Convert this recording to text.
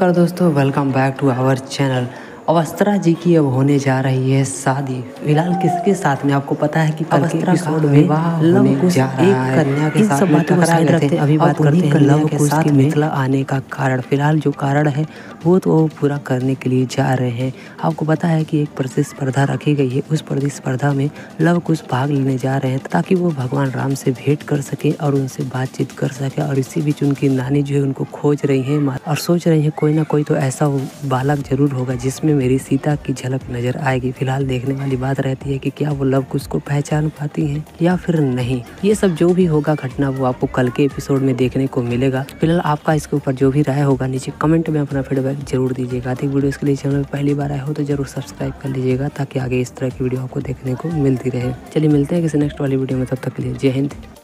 नमस्कार दोस्तों welcome back to our channel अवस्थरा ji की अब होने जा रही है शादी। फ़िलहाल किसके साथ में? आपको पता है कि कल के एपिसोड में लव कुश एक कन्या के साथ में टकरा गए थे। अभी बात करते हैं लव कुश के मिथिला आने का कारण। फ़िलहाल जो कारण है वो तो वो पूरा करने के लिए जा रहे हैं। आपको पता है कि एक प्रतिस्पर्धा रखी गई है। उस प्रतिस्पर्धा में लव कुश भाग लेने जा रहे हैं ताकि वो भगवान राम से भेंट कर सके और उनसे बातचीत कर सके और इसी बीच उनकी नानी जो है उनको खोज रही है और सोच रही है कोई ना कोई तो ऐसा बालक ज़रूर होगा जिसमें मेरी सीता की झलक नज़र आएगी। फ़िलहाल देखने वाली बात रहती है कि क्या वो लव कुश को पहचान पाती है या फिर नहीं। ये सब जो भी होगा घटना वो आपको कल के एपिसोड में देखने को मिलेगा। फ़िलहाल आपका इसके ऊपर जो भी राय होगा, नीचे कमेंट में अपना फीडबैक ज़रूर दीजिएगा। अधिक वीडियो के लिए चैनल पहली बार आए हो तो ज़रूर सब्सक्राइब कर लीजिएगा ताकि आगे इस तरह की वीडियो आपको देखने को मिलती रहे। चलिए मिलते हैं किसी नेक्स्ट वाली वीडियो में, तब तक के लिए जय हिंद।